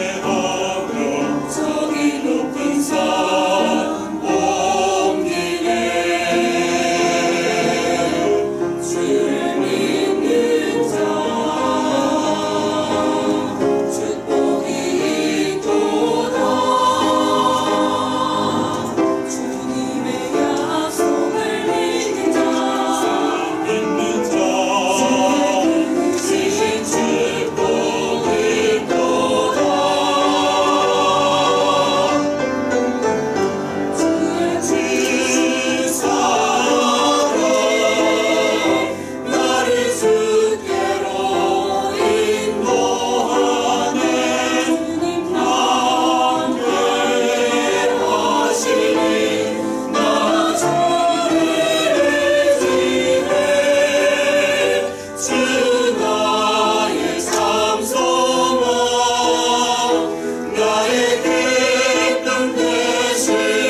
quedó. see.